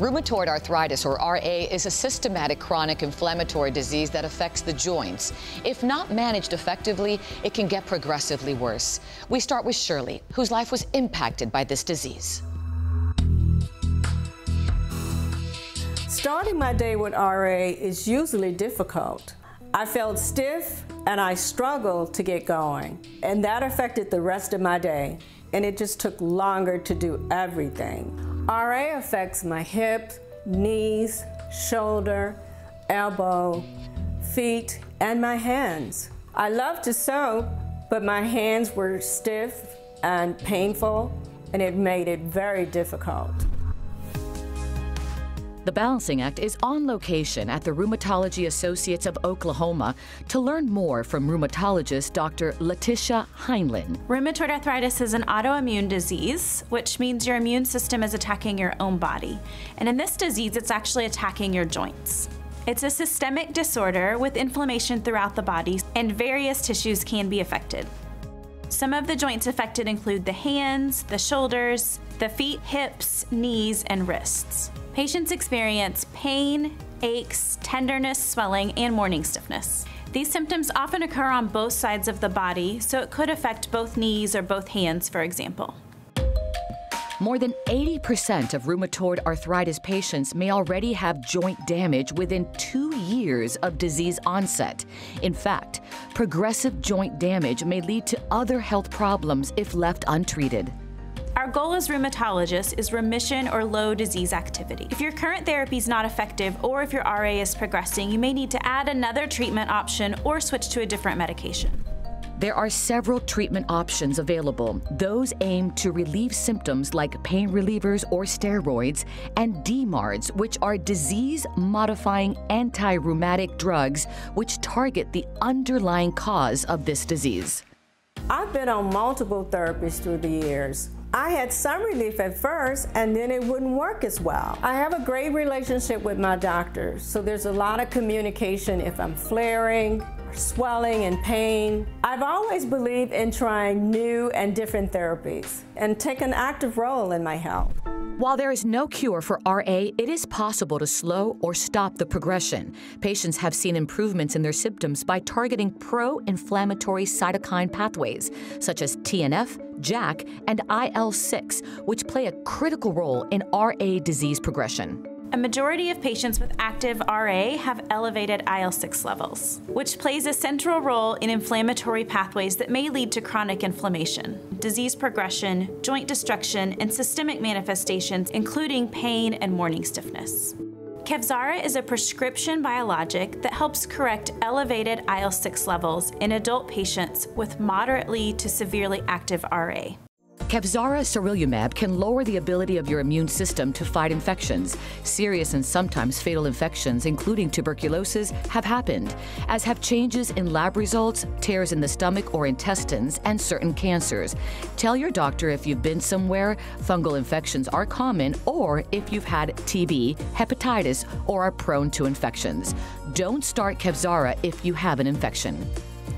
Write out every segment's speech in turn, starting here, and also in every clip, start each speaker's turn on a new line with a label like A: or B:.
A: Rheumatoid arthritis, or RA, is a systematic chronic inflammatory disease that affects the joints. If not managed effectively, it can get progressively worse. We start with Shirley, whose life was impacted by this disease.
B: Starting my day with RA is usually difficult. I felt stiff and I struggled to get going, and that affected the rest of my day, and it just took longer to do everything. RA affects my hips, knees, shoulder, elbow, feet, and my hands. I love to sew, but my hands were stiff and painful, and it made it very difficult.
A: The Balancing Act is on location at the Rheumatology Associates of Oklahoma to learn more from rheumatologist Dr. Latisha Heinlen.
C: Rheumatoid arthritis is an autoimmune disease, which means your immune system is attacking your own body. And in this disease, it's actually attacking your joints. It's a systemic disorder with inflammation throughout the body, and various tissues can be affected. Some of the joints affected include the hands, the shoulders, the feet, hips, knees, and wrists. Patients experience pain, aches, tenderness, swelling, and morning stiffness. These symptoms often occur on both sides of the body, so it could affect both knees or both hands, for example.
A: More than 80% of rheumatoid arthritis patients may already have joint damage within two years of disease onset. In fact, progressive joint damage may lead to other health problems if left untreated.
C: Our goal as rheumatologists is remission or low disease activity. If your current therapy is not effective or if your RA is progressing, you may need to add another treatment option or switch to a different medication.
A: There are several treatment options available. Those aim to relieve symptoms like pain relievers or steroids, and DMARDs, which are disease modifying anti rheumatic drugs which target the underlying cause of this disease.
B: I've been on multiple therapies through the years. I had some relief at first and then it wouldn't work as well. I have a great relationship with my doctor, so there's a lot of communication if I'm flaring, swelling and pain. I've always believed in trying new and different therapies and take an active role in my health.
A: While there is no cure for RA, it is possible to slow or stop the progression. Patients have seen improvements in their symptoms by targeting pro inflammatory cytokine pathways, such as TNF, JAK, and IL 6, which play a critical role in RA disease progression.
C: A majority of patients with active RA have elevated IL 6 levels, which plays a central role in inflammatory pathways that may lead to chronic inflammation, disease progression, joint destruction, and systemic manifestations, including pain and morning stiffness. Kevzara is a prescription biologic that helps correct elevated IL 6 levels in adult patients with moderately to severely active RA.
A: Kevzara sarilumab can lower the ability of your immune system to fight infections. Serious and sometimes fatal infections, including tuberculosis, have happened, as have changes in lab results, tears in the stomach or intestines, and certain cancers. Tell your doctor if you've been somewhere fungal infections are common or if you've had TB, hepatitis, or are prone to infections. Don't start Kevzara if you have an infection.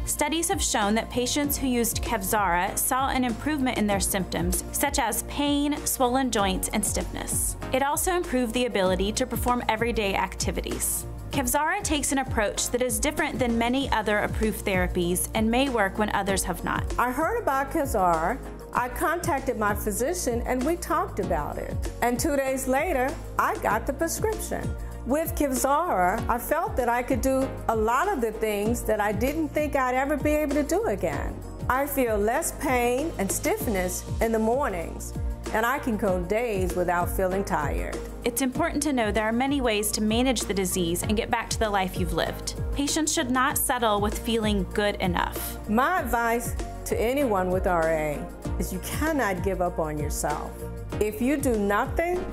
C: Studies have shown that patients who used Kevzara saw an improvement in their symptoms, such as pain, swollen joints, and stiffness. It also improved the ability to perform everyday activities. Kevzara takes an approach that is different than many other approved therapies and may work when others have not.
B: I heard about Kevzara. I contacted my physician and we talked about it. And two days later, I got the prescription. With Kevzara, I felt that I could do a lot of the things that I didn't think I'd ever be able to do again. I feel less pain and stiffness in the mornings, and I can go days without feeling tired.
C: It's important to know there are many ways to manage the disease and get back to the life you've lived. Patients should not settle with feeling good enough.
B: My advice to anyone with RA is you cannot give up on yourself. If you do nothing,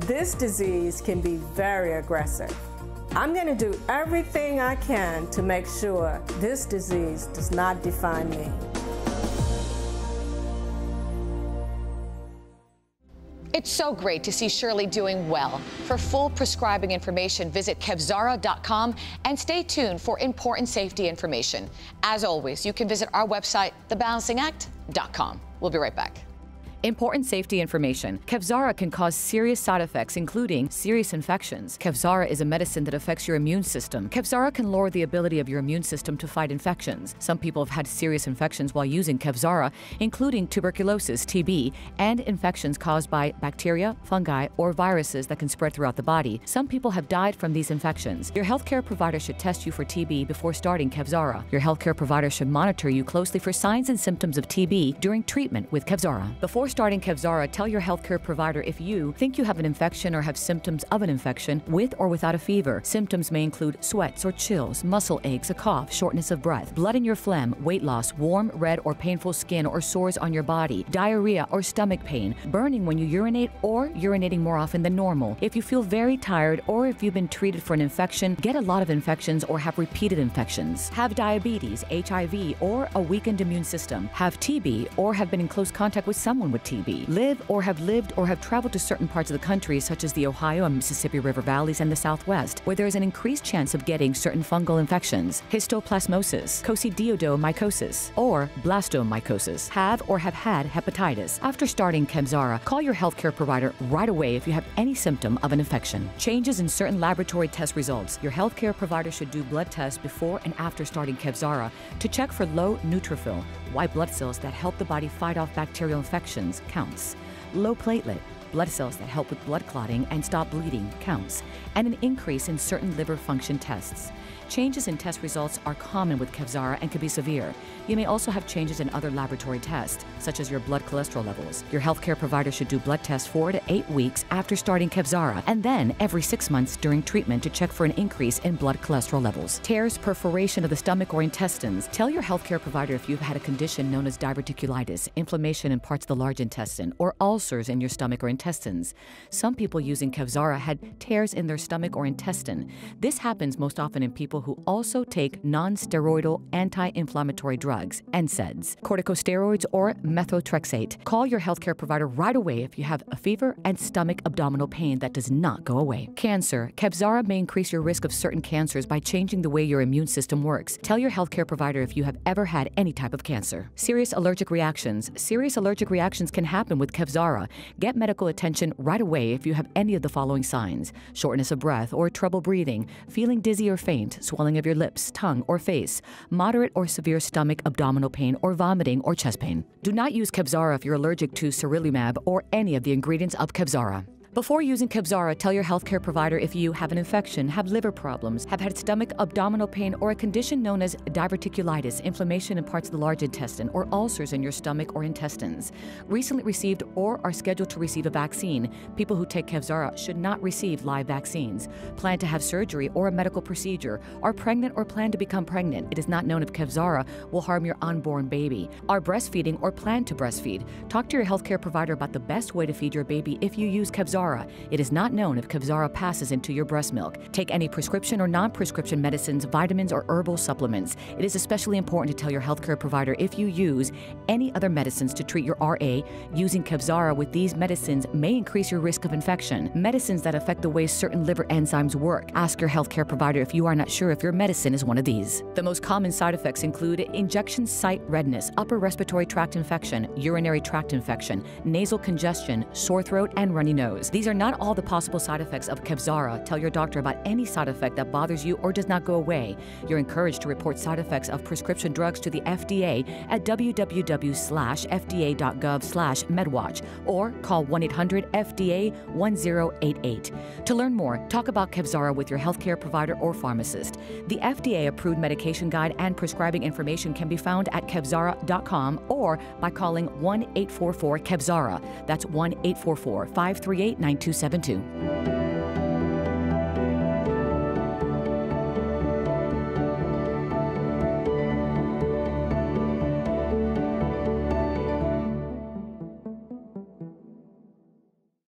B: this disease can be very aggressive. I'm going to do everything I can to make sure this disease does not define me.
A: It's so great to see Shirley doing well. For full prescribing information, visit Kevzara.com and stay tuned for important safety information. As always, you can visit our website, TheBalancingAct.com. We'll be right back. Important safety information. Kevzara can cause serious side effects, including serious infections. Kevzara is a medicine that affects your immune system. Kevzara can lower the ability of your immune system to fight infections. Some people have had serious infections while using Kevzara, including tuberculosis, TB, and infections caused by bacteria, fungi, or viruses that can spread throughout the body. Some people have died from these infections. Your healthcare provider should test you for TB before starting Kevzara. Your healthcare provider should monitor you closely for signs and symptoms of TB during treatment with Kevzara. Before starting Kevzara, tell your healthcare provider if you think you have an infection or have symptoms of an infection with or without a fever. Symptoms may include sweats or chills, muscle aches, a cough, shortness of breath, blood in your phlegm, weight loss, warm, red, or painful skin or sores on your body, diarrhea or stomach pain, burning when you urinate or urinating more often than normal. If you feel very tired or if you've been treated for an infection, get a lot of infections or have repeated infections, have diabetes, HIV, or a weakened immune system, have TB, or have been in close contact with someone with TB, live or have lived or have traveled to certain parts of the country, such as the Ohio and Mississippi River valleys and the Southwest, where there is an increased chance of getting certain fungal infections, histoplasmosis, coccidioidomycosis, or blastomycosis, have or have had hepatitis. After starting Kevzara, call your healthcare provider right away if you have any symptom of an infection. Changes in certain laboratory test results. Your healthcare provider should do blood tests before and after starting Kevzara to check for low neutrophil, white blood cells that help the body fight off bacterial infections, counts, low platelet, blood cells that help with blood clotting and stop bleeding, counts, and an increase in certain liver function tests. Changes in test results are common with Kevzara and can be severe. You may also have changes in other laboratory tests, such as your blood cholesterol levels. Your healthcare provider should do blood tests four to eight weeks after starting Kevzara, and then every six months during treatment to check for an increase in blood cholesterol levels. Tears, perforation of the stomach or intestines. Tell your healthcare provider if you've had a condition known as diverticulitis, inflammation in parts of the large intestine, or ulcers in your stomach or intestines. Some people using Kevzara had tears in their stomach or intestine. This happens most often in people who also take non-steroidal anti-inflammatory drugs, NSAIDs, corticosteroids, or methotrexate. Call your healthcare provider right away if you have a fever and stomach abdominal pain that does not go away. Cancer. Kevzara may increase your risk of certain cancers by changing the way your immune system works. Tell your healthcare provider if you have ever had any type of cancer. Serious allergic reactions. Serious allergic reactions can happen with Kevzara. Get medical attention right away if you have any of the following signs shortness of breath or trouble breathing, feeling dizzy or faint, swelling of your lips, tongue, or face, moderate or severe stomach, abdominal pain, or vomiting or chest pain. Do not use Kevzara if you're allergic to sarilumab or any of the ingredients of Kevzara. Before using Kevzara, tell your healthcare provider if you have an infection, have liver problems, have had stomach, abdominal pain, or a condition known as diverticulitis, inflammation in parts of the large intestine, or ulcers in your stomach or intestines. Recently received or are scheduled to receive a vaccine. People who take Kevzara should not receive live vaccines. Plan to have surgery or a medical procedure. Are pregnant or plan to become pregnant. It is not known if Kevzara will harm your unborn baby. Are breastfeeding or plan to breastfeed. Talk to your healthcare provider about the best way to feed your baby if you use Kevzara. It is not known if Kevzara passes into your breast milk. Take any prescription or non prescription medicines, vitamins, or herbal supplements. It is especially important to tell your healthcare provider if you use any other medicines to treat your RA. Using Kevzara with these medicines may increase your risk of infection. Medicines that affect the way certain liver enzymes work. Ask your healthcare provider if you are not sure if your medicine is one of these. The most common side effects include injection site redness, upper respiratory tract infection, urinary tract infection, nasal congestion, sore throat, and runny nose. These are not all the possible side effects of Kevzara. Tell your doctor about any side effect that bothers you or does not go away. You're encouraged to report side effects of prescription drugs to the FDA at www.fda.gov/medwatch or call 1-800-FDA-1088. To learn more, talk about Kevzara with your healthcare provider or pharmacist. The FDA-approved medication guide and prescribing information can be found at kevzara.com or by calling 1-844-KEVZARA. That's 1-844-538 9272.